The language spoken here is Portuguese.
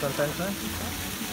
tan, tan.